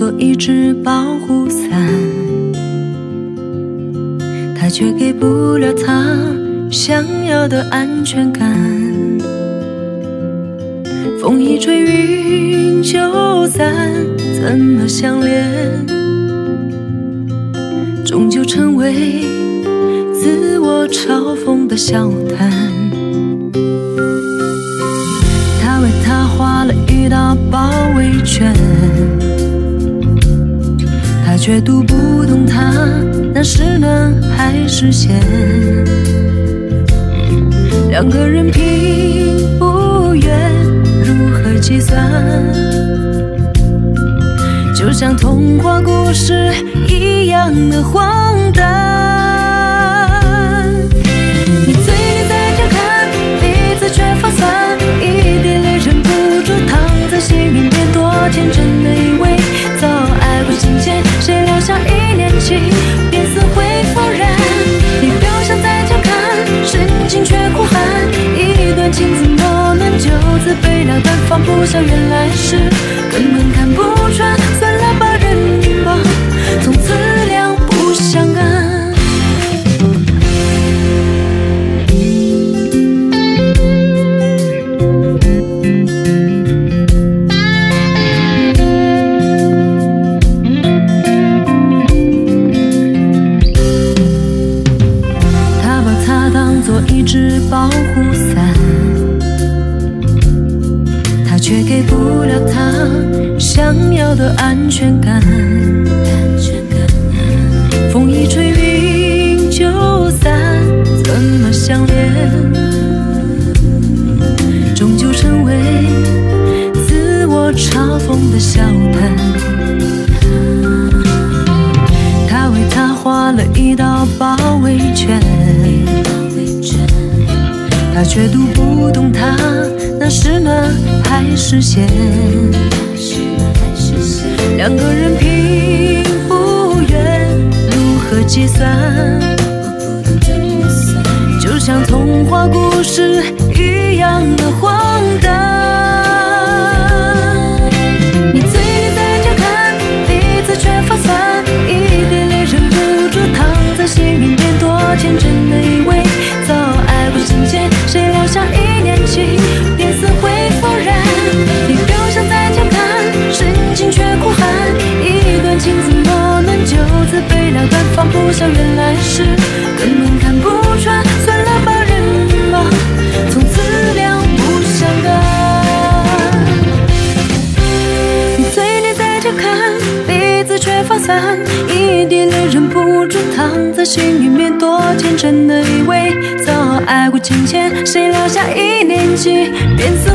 做一只保护伞，他却给不了他想要的安全感。风一吹，云就散，怎么相连，终究成为自我嘲讽的笑谈。他为他画了一道包围圈。却读不懂他那是暖还是咸，两个人并不远，如何计算？就像童话故事一样的荒就此被了断？放不下，原来是根本看不穿。算了吧，认吧，从此两不相干。一只保护伞给不了她想要的安全感。风一吹，云就散，怎么相恋，终究成为自我嘲讽的笑谈。他为她画了一道包围圈。他却读不懂，他是暖还是咸？两个人拼不远，如何计算？就像童话故事一样的荒诞。你嘴里在调侃，鼻子却发酸，一滴泪忍不住淌在心里面，多天真的以为早爱过情节。谁留下不下，原来是根本看不穿。算了吧，认吧，从此两不相干。你嘴里在调侃，鼻子却发酸，一滴泪忍不住淌在心里面，多天真的以为早爱过情切。谁料下一念情，便死